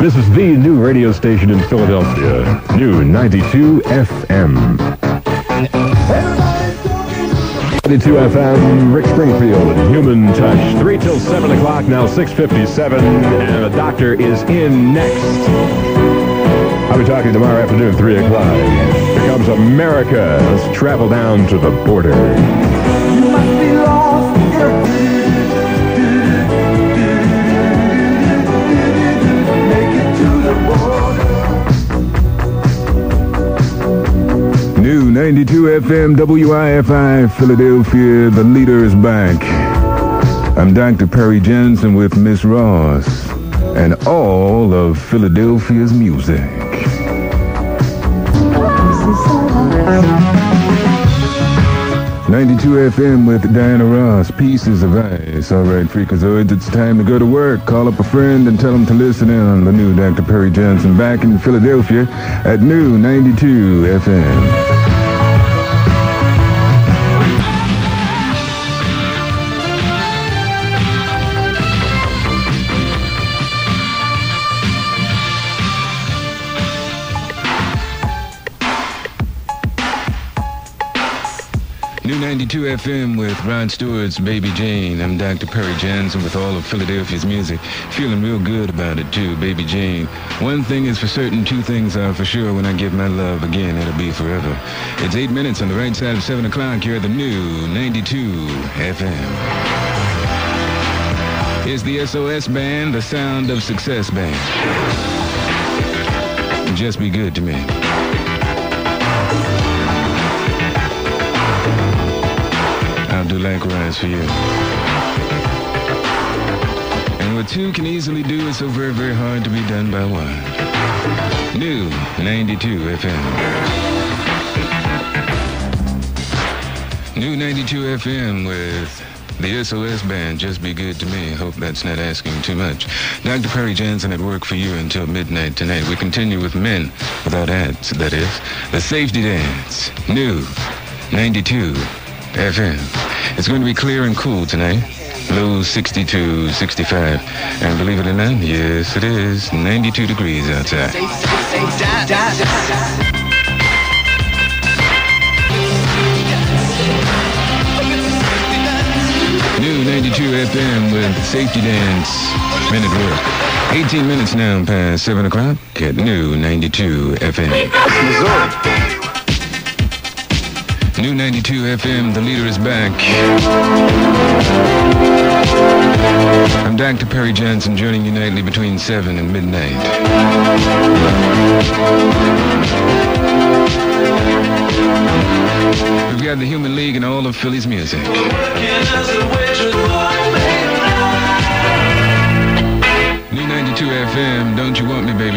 This is the new radio station in Philadelphia, New 92 FM. 92 FM, Rick Springfield, Human Touch. 3 till 7 o'clock, now 6.57, and the doctor is in next. I'll be talking tomorrow afternoon, 3 o'clock. Here comes America. Let's travel down to the border. 92 FM WIFI Philadelphia, the leader is back. I'm Dr. Perri Johnson with Miss Ross and all of Philadelphia's music. Ninety-two FM with Diana Ross, Pieces of Ice. All right, freakazoids, it's time to go to work. Call up a friend and tell them to listen in on the new Dr. Perri Johnson back in Philadelphia at new 92 FM. 92 FM with Rod Stewart's Baby Jane. I'm Dr. Perri Johnson with all of Philadelphia's music. Feeling real good about it too, Baby Jane. One thing is for certain, two things are for sure. When I give my love again, it'll be forever. It's eight minutes on the right side of seven o'clock here at the new 92 FM. Here's the SOS Band, the Sound of Success Band. Just be good to me. I'll for you. And what two can easily do is so very, very hard to be done by one. New 92 FM. New 92 FM with the SOS band, Just Be Good to Me. Hope that's not asking too much. Dr. Perri Johnson at work for you until midnight tonight. We continue with Men Without Hats, that is. The Safety Dance. New 92 FM. It's going to be clear and cool tonight. Low 62, 65. And believe it or not, yes, it is 92 degrees outside. New 92 FM with Safety Dance. Minute work. 18 minutes now past 7 o'clock at New 92 FM. New 92 FM, the leader is back. I'm Dr. Perri Johnson, joining you nightly between 7 and midnight. We've got the Human League and all of Philly's music.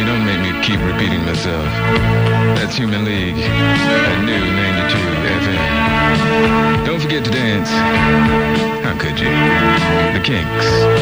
Don't make me keep repeating myself. That's Human League at New 92 FM. Don't forget to dance. How could you? The Kinks.